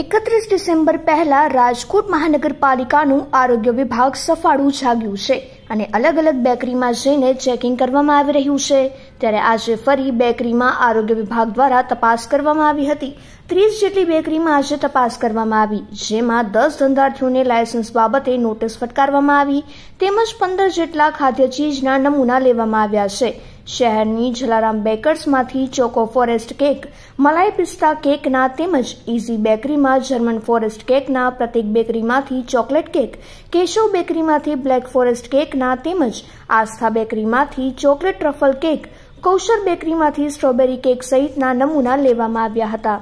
એકત્રીસ ડિસેમ્બર પહેલા રાજકોટ મહાનગરપાલિકાનું આરોગ્ય વિભાગ સફાળું જાગ્યું છે. અને અલગ અલગ બેકરીમાં જઈને ચેકિંગ કરવામાં આવી રહ્યું છે. ત્યારે આજે ફરી બેકરીમાં આરોગ્ય વિભાગ દ્વારા તપાસ કરવામાં આવી હતી. ત્રીસ જેટલી બેકરીમાં આજે તપાસ કરવામાં આવી, જેમાં દસ ધંધાર્થીઓને લાયસન્સ બાબતે નોટિસ ફટકારવામાં આવી, તેમજ પંદર જેટલા ખાદ્ય ચીજના નમૂના લેવામાં આવ્યા છે. શહેરની જલારામ બેકર્સમાંથી ચોકો ફોરેસ્ટ કેક, મલાઈ પિસ્તા કેકના તેમજ ઇઝી બેકરીમાં જર્મન ફોરેસ્ટ કેકના પ્રતિક બેકરીમાંથી ચોકલેટ કેક, કેશવ બેકરીમાંથી બ્લેક ફોરેસ્ટ કેકના તેમજ આસ્થા બેકરીમાંથી ચોકલેટ ટ્રફલ કેક, કૌશર બેકરીમાંથી સ્ટ્રોબેરી કેક સહિતના નમૂના લેવામાં આવ્યા હતા.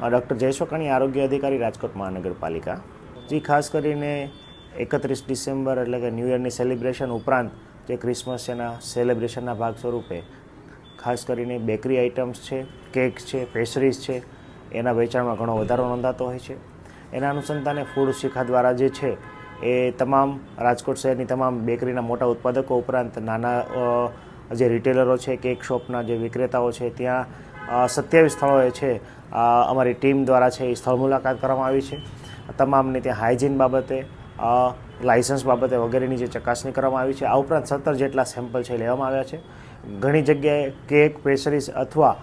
ડૉક્ટર જયસ્વકણી આરોગ્ય અધિકારી રાજકોટ મહાનગરપાલિકા, જે ખાસ કરીને એકત્રીસ ડિસેમ્બર એટલે કે ન્યૂ યરની સેલિબ્રેશન ઉપરાંત જે ક્રિસમસ એના સેલિબ્રેશનના ભાગ સ્વરૂપે ખાસ કરીને બેકરી આઇટમ્સ છે, કેક છે, પેસ્ટ્રીઝ છે, એના વેચાણમાં ઘણો વધારો નોંધાતો હોય છે. એના અનુસંધાને ફૂડ શિખા દ્વારા જે છે એ તમામ રાજકોટ શહેરની તમામ બેકરીના મોટા ઉત્પાદકો ઉપરાંત નાના જે રિટેલરો છે, કેક શોપના જે વિક્રેતાઓ છે, ત્યાં સત્યાવીસ સ્થળોએ છે અમારી ટીમ દ્વારા છે, એ સ્થળ મુલાકાત કરવામાં આવી છે. તમામને ત્યાં હાઇજીન બાબતે લાઇસન્સ બાબતે વગેરેની જે ચકાસણી કરવામાં આવી છે. આ ઉપરાંત સત્તર જેટલા સેમ્પલ છે લેવામાં આવ્યા છે. ઘણી જગ્યાએ કેક, પેસ્ટ્રીઝ અથવા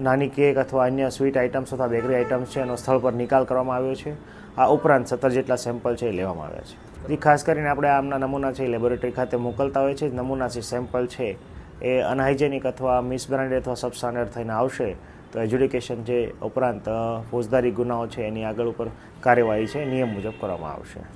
નાની કેક અથવા અન્ય સ્વીટ આઇટમ્સ અથવા બેકરી આઇટમ્સ છે, એનો સ્થળ પર નિકાલ કરવામાં આવ્યો છે. આ ઉપરાંત સત્તર જેટલા સેમ્પલ છે એ લેવામાં આવ્યા છે. એ ખાસ કરીને આપણે આમના નમૂના છે લેબોરેટરી ખાતે મોકલતા હોય છે. નમૂના જે સેમ્પલ છે એ અનહાઇજેનિક અથવા મિસબ્રાન્ડેડ અથવા સબસ્ટાન્ડર્ડ થઈને આવશે, તો એજ્યુડિકેશન જે ઉપરાંત ફોજદારી ગુનાઓ છે એની આગળ ઉપર કાર્યવાહી છે નિયમ મુજબ કરવામાં આવશે.